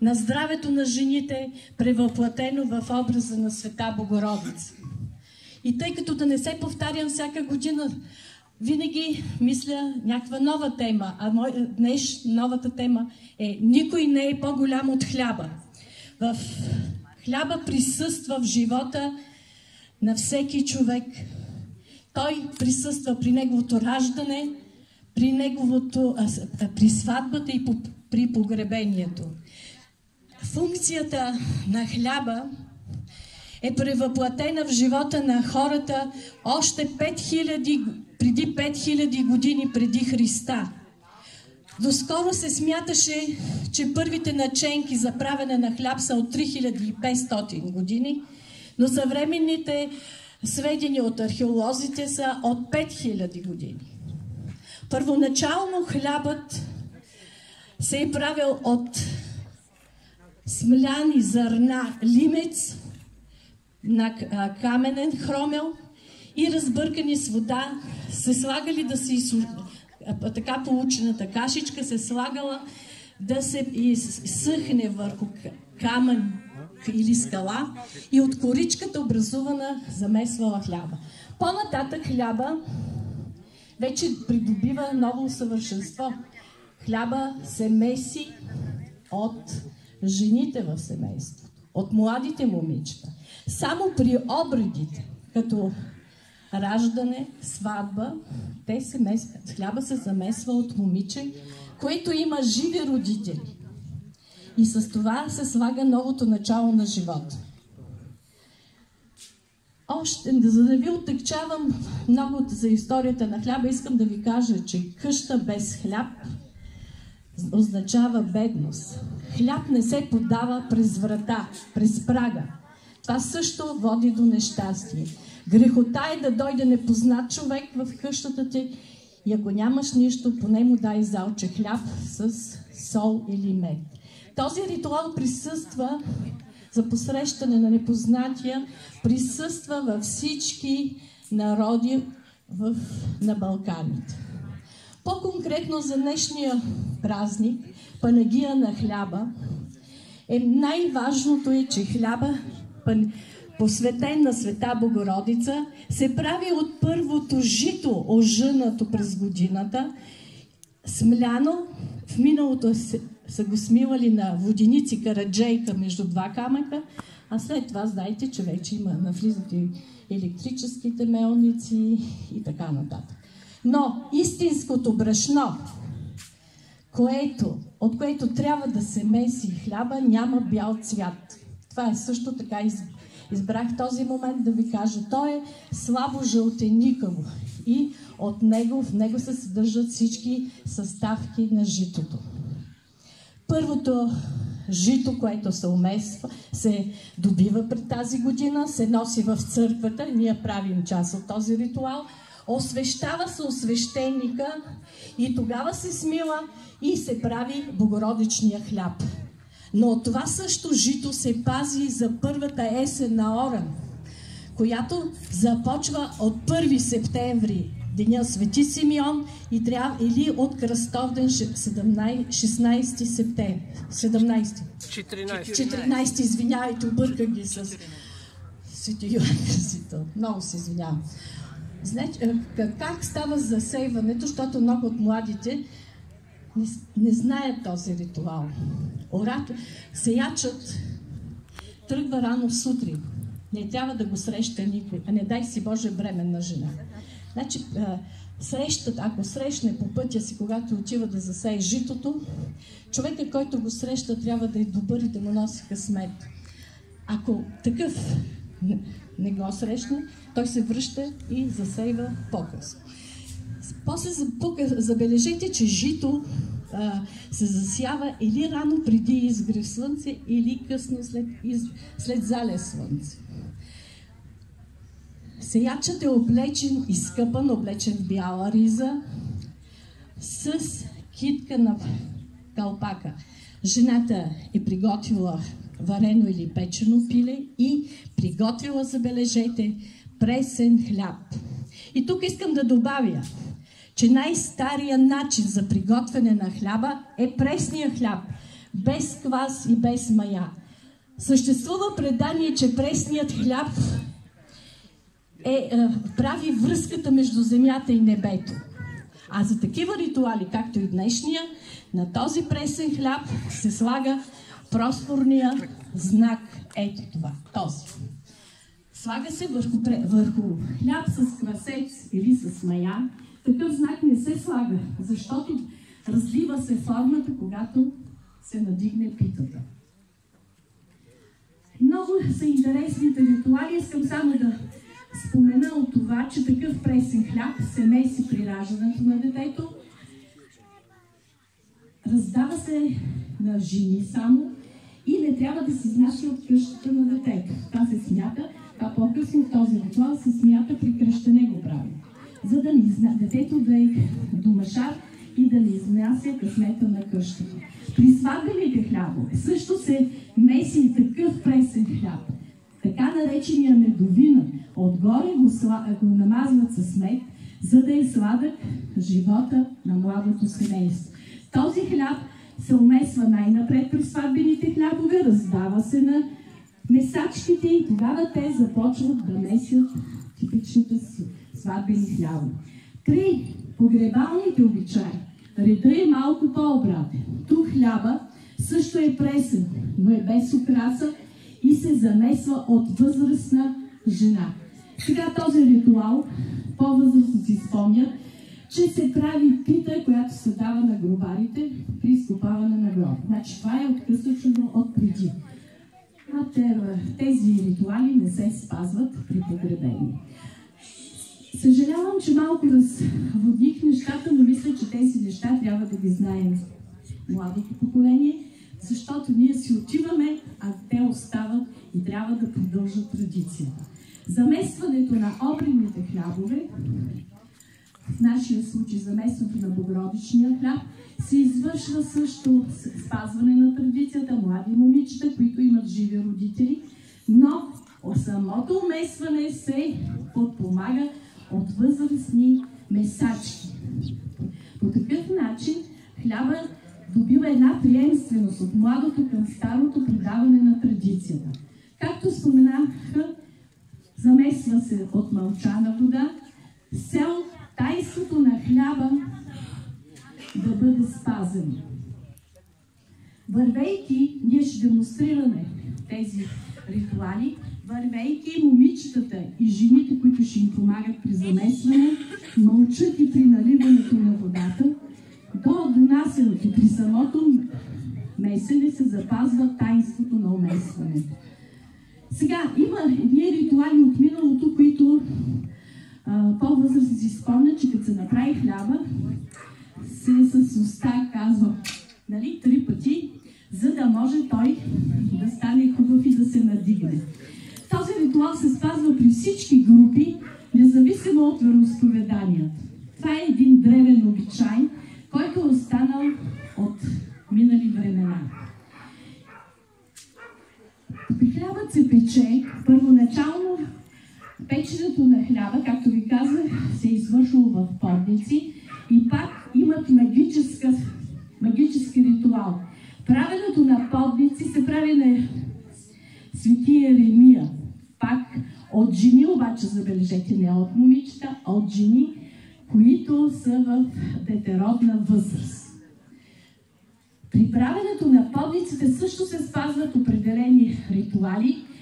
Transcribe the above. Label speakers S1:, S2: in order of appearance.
S1: на здравето на жените, превъплатено в образа на Света Богородица. И тъй като да не се повтарям всяка година, винаги мисля някаква нова тема, а днес новата тема е Никой не е по-голям от хляба. В хляба присъства в живота на всеки човек. Той присъства при неговото раждане, при, неговото, а, при сватбата и по, при погребението. Функцията на хляба е превъплатена в живота на хората още 5000, преди 5000 години преди Христа. Доскоро се смяташе, че първите наченки за правене на хляб са от 3500 години, но съвременните сведения от археолозите са от 5000 години. Първоначално хлябът се е правил от смляни зърна лимец на каменен хромел и разбъркани с вода се слагали да се изсу... така получената кашичка се слагала да се изсъхне върху камън или скала и от коричката образувана замесвала хляба. По-нататък хляба вече придобива ново съвършенство. Хляба се меси от жените в семейството, от младите момичета. Само при обредите, като раждане, сватба, те се месват. Хляба се замесва от момиче, което има живи родители. И с това се слага новото начало на живота. Още, за да ви оттъкчавам много за историята на хляба, искам да ви кажа, че къща без хляб означава бедност. Хляб не се подава през врата, през прага. Това също води до нещастие. Грехота е да дойде непознат човек в къщата ти и ако нямаш нищо, поне му дай залче хляб с сол или мед. Този ритуал присъства за посрещане на непознатия, присъства във всички народи в, на Балканите. По-конкретно за днешния празник, панагия на хляба, е най-важното е, че хляба, посветен на света Богородица, се прави от първото жито, ожънато през годината, смляно, в миналото се, са го смивали на воденици караджейка между два камъка, а след това знаете, че вече има, навлизат и електрическите мелници и така нататък. Но истинското брашно, което, от което трябва да се меси хляба, няма бял цвят. Това е също така из, избрах този момент да ви кажа. То е слабо жълтеникаво и от него, в него се съдържат всички съставки на житото. Първото жито, което се умества, се добива пред тази година, се носи в църквата, ние правим част от този ритуал – Освещава се освещеника и тогава се смила и се прави богородичния хляб. Но това също жито се пази за първата есен на Оран, която започва от 1 септември, деня Свети Симеон и трябва, или от Кръстовден 17, 16 септември. 17. 14. 14, извинявайте, обърках ги с Свети Йоанн Много се извинявам. Е, как става засейването, защото много от младите не, не знаят този ритуал. Орато, сеячът тръгва рано сутрин. Не трябва да го среща никой. А не дай си Боже бременна жена. Значи, е, срещат, ако срещне по пътя си, когато отива да засее житото, човека, който го среща, трябва да е добър и да му носи късмет. Ако такъв не го срещне, той се връща и засейва показ. После забележете, че жито а, се засява или рано преди изгрев слънце, или късно след, из, след залез слънце. Сеячът е облечен, изкъпан, облечен в бяла риза, с китка на калпака. Жената е приготвила варено или печено пиле и приготвила, забележете, пресен хляб. И тук искам да добавя, че най-стария начин за приготвяне на хляба е пресния хляб. без квас и без мая. Съществува предание, че пресният хляб е, е, прави връзката между земята и небето. А за такива ритуали, както и днешния, на този пресен хляб се слага просфорния знак. Ето това, този. Слага се върху, върху хляб с квасец или с мая. Такъв знак не се слага, защото разлива се формата, когато се надигне питата. Много са интересните ритуали. Искам само да спомена от това, че такъв пресен хляб се меси при раждането на детето. Раздава се на жени само не трябва да се изнася от къщата на детето. Това се смята, а по-късно в този ритуал се смята при кръщане го прави. За да не изна... детето да е домашар и да не изнася късмета на къщата. При сватбените хлябове също се меси такъв пресен хляб. Така наречения медовина. Отгоре го, сла... го намазват с мед, за да е сладък живота на младото семейство. Този хляб се умесва най-напред при сватбените хлябове, раздава се на месачките и тогава те започват да месят типичните сватбени хлябове. При погребалните обичаи реда е малко по-обратен. Тук хляба също е пресен, но е без украса и се замесва от възрастна жена. Сега този ритуал, по-възрастни си спомнят, че се прави пита, която се дава на гробарите при изкопаване на гроб. Значи това е откъсъчено от преди. А тези ритуали не се спазват при погребение. Съжалявам, че малко разводних нещата, но мисля, че тези неща трябва да ги знаем младото поколение, защото ние си отиваме, а те остават и трябва да продължат традицията. Заместването на обредните хлябове в нашия случай заместването на богородичния хляб, се извършва също спазване на традицията, млади момичета, които имат живи родители, но самото умесване се подпомага от възрастни месачки. По такъв начин хляба добива една приемственост от младото към старото предаване на традицията. Както споменаха, замесва се от мълчана вода, сел тайството на хляба да бъде спазено. Вървейки, ние ще демонстрираме тези ритуали, вървейки момичетата и жените, които ще им помагат при замесване, мълчат и при наливането на водата, до донасенето при самото месене се запазва тайнството на умесването. Сега, има едни ритуали от миналото, които по-възрастни си спомнят, че като се направи хляба, се с уста казва нали, три пъти, за да може той да стане хубав и да се надигне. Този ритуал се спазва при всички групи, независимо от вероисповеданията. Това е един древен обичай, който е останал от минали времена. Хлябът се пече първоначално Печенето на хляба, както ви казах, се е извършва в подници и пак имат магическа, магически ритуал. Правенето на подници се прави на светия Еремия. Пак от жени, обаче забележете, не от момичета, а от жени, които са в детеродна възраст. При правенето на подниците също се спазват определени ритуали –